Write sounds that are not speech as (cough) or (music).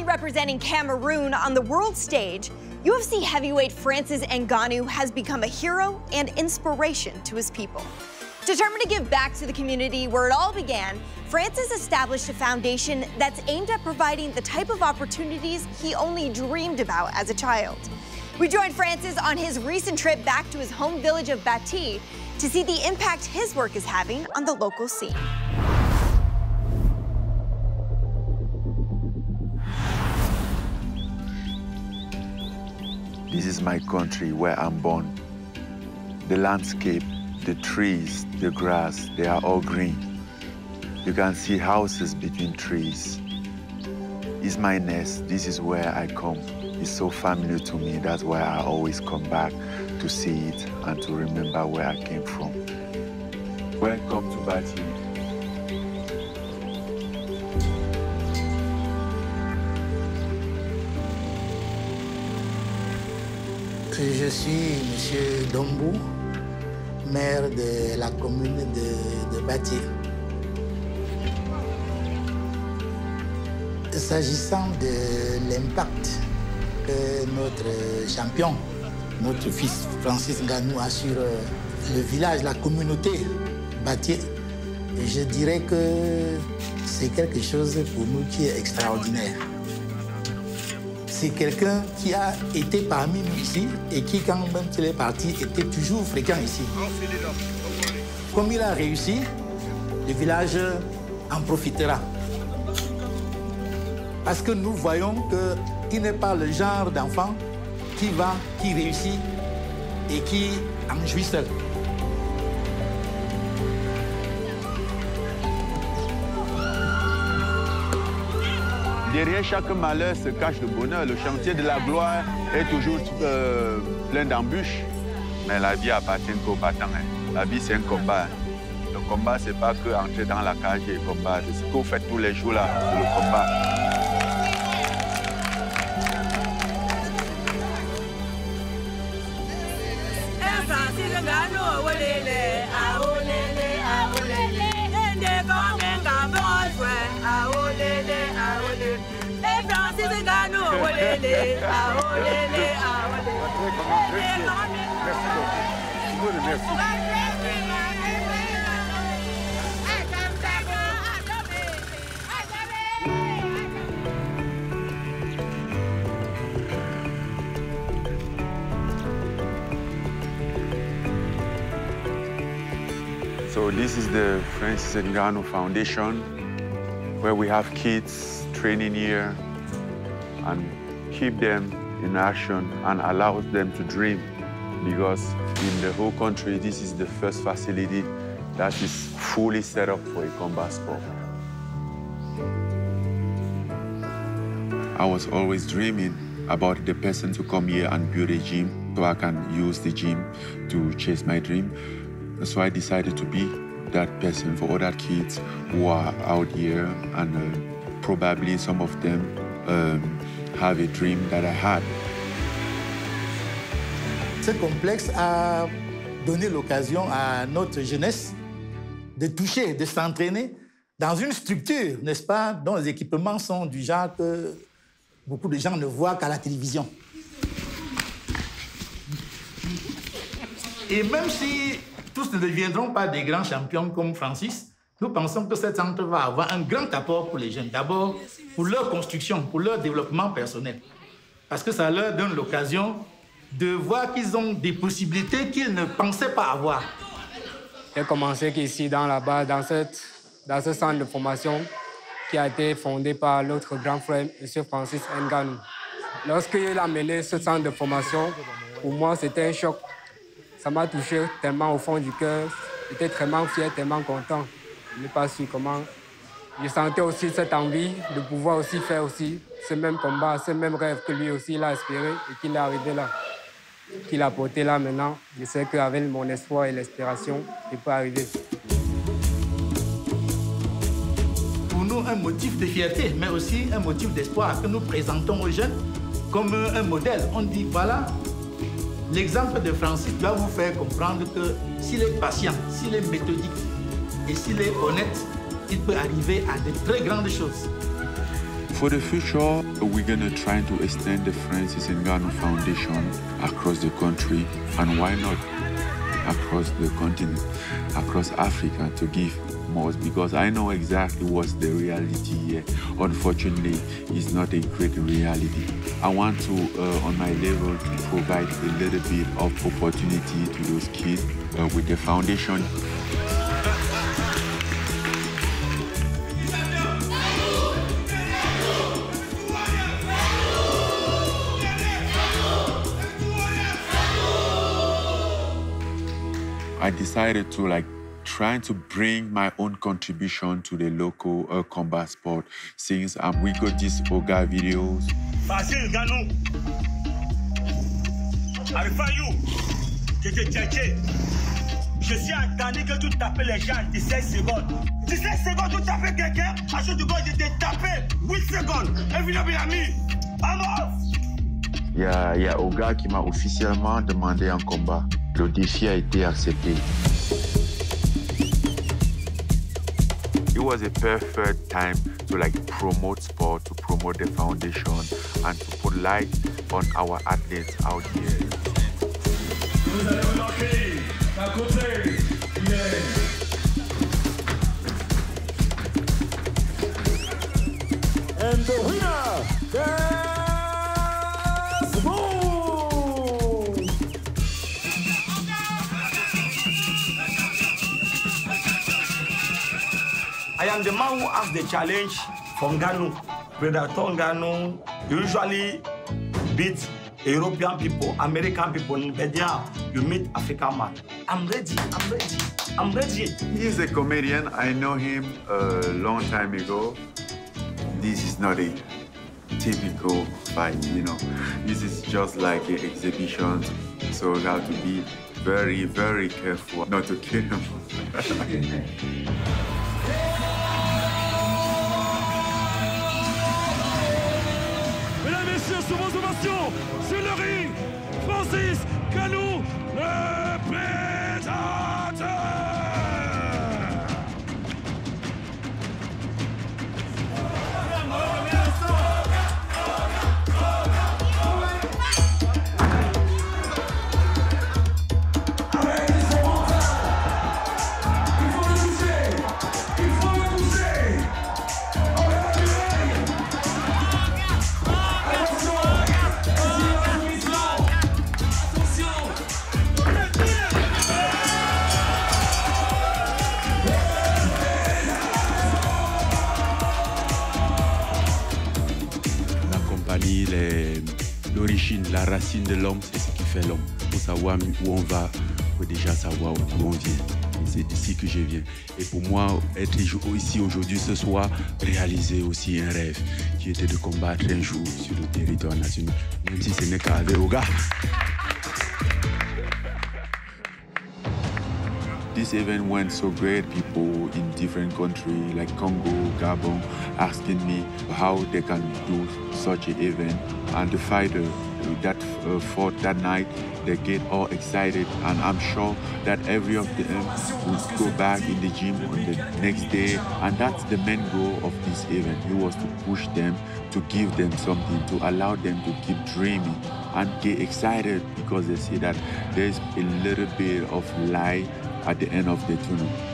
Proudly representing Cameroon on the world stage, UFC heavyweight Francis Ngannou has become a hero and inspiration to his people. Determined to give back to the community where it all began, Francis established a foundation that's aimed at providing the type of opportunities he only dreamed about as a child. We joined Francis on his recent trip back to his home village of Batié to see the impact his work is having on the local scene. This is my country where I'm born. The landscape, the trees, the grass, they are all green. You can see houses between trees. It's my nest. This is where I come. It's so familiar to me. That's why I always come back to see it and to remember where I came from. Welcome to Batié. Je suis M. Dombou, maire de la commune de, de Bati. S'agissant de l'impact que notre champion, notre fils Francis Nganou a sur le village, la communauté Bati, je dirais que c'est quelque chose pour nous qui est extraordinaire c'est quelqu'un qui a été parmi nous ici et qui, quand même il est parti, était toujours fréquent ici. Comme il a réussi, le village en profitera. Parce que nous voyons qu'il n'est pas le genre d'enfant qui va, qui réussit et qui en jouit seul. Derrière chaque malheur se cache le bonheur. Le chantier de la gloire est toujours euh, plein d'embûches. Mais la vie appartient qu'aux battants. Hein. La vie, c'est un combat. Le combat, c'est pas que entrer dans la cage et combattre. C'est ce que vous faites tous les jours là, le combat. So this is the Francis Ngannou Foundation, where we have kids training here and keep them in action and allows them to dream because in the whole country, this is the first facility that is fully set up for a combat sport. I was always dreaming about the person to come here and build a gym so I can use the gym to chase my dream. So I decided to be that person for other kids who are out here and uh, probably some of them um, have a dream that I had. Ce complexe a donné l'occasion à notre jeunesse de toucher, de s'entraîner dans une structure, n'est-ce pas, dont les équipements sont du genre que beaucoup de gens ne voient qu'à la télévision. Et même si tous ne deviendront pas des grands champions comme Francis, nous pensons que cet centre va avoir un grand apport pour les jeunes. D'abord, pour leur construction, pour leur développement personnel. Parce que ça leur donne l'occasion de voir qu'ils ont des possibilités qu'ils ne pensaient pas avoir. J'ai commencé ici, dans la base, dans, cette, dans ce centre de formation qui a été fondé par l'autre grand frère, M. Francis Ngannou. Lorsqu'il a mené ce centre de formation, pour moi, c'était un choc. Ça m'a touché tellement au fond du cœur. J'étais tellement fier, tellement content. Je n'ai pas su comment. Je sentais aussi cette envie de pouvoir aussi faire aussi ce même combat, ce même rêve que lui aussi il a espéré et qu'il est arrivé là. Qu'il a porté là maintenant. Je sais qu'avec mon espoir et l'inspiration, il peut arriver. Pour nous, un motif de fierté, mais aussi un motif d'espoir que nous présentons aux jeunes comme un modèle. On dit, voilà, l'exemple de Francis doit vous faire comprendre que s'il est patient, s'il est méthodique et s'il est honnête, il peut arriver à de très grandes choses. For the future, we're gonna try to extend the Francis Ngannou Foundation across the country, and why not across the continent, across Africa, to give more because I know exactly what's the reality here. Unfortunately, it's not a great reality. I want to, uh, on my level, to provide a little bit of opportunity to those kids uh, with the foundation. I decided to like trying to bring my own contribution to the local uh, combat sport since um, we got these Oga videos. Facile, Ngannou. Arrive you. J'étais tchétché. Je suis entendu que tu tapais les gens en 17 secondes. 17 secondes, tu tapais quelqu'un. À ce moment, je t'ai tapé 8 secondes. Et puis, bien mis. I'm Il y a, il y a Oga qui m'a officiellement demandé un combat. Le défi a été accepté. it was a perfect time to like promote sport, to promote the foundation, and to put light on our athletes out here. And the the man who asked the challenge from Ngannou. Predator Ngannou usually beat European people, American people, but now you meet African man. I'm ready, I'm ready, I'm ready. He's a comedian. I know him a long time ago. This is not a typical fight, you know. This is just like an exhibition. So we have to be very, very careful not to kill him. (laughs) sous vos ovations, sur le ring, Francis la racine de l'homme, c'est ce qui fait l'homme. Pour savoir où on va, il faut déjà savoir où on vient. c'est d'ici que je viens. Et pour moi, être ici aujourd'hui, ce soir, réaliser aussi un rêve qui était de combattre un jour sur le territoire national, même si ce n'est qu'avec Oga. This event went so great. People in different countries like Congo, Gabon, asking me how they can do such an event. And the fighter that uh, fought that night, they get all excited. And I'm sure that every of them will go back in the gym on the next day. And that's the main goal of this event. It was to push them, to give them something, to allow them to keep dreaming and get excited because they see that there's a little bit of light at the end of the tunnel.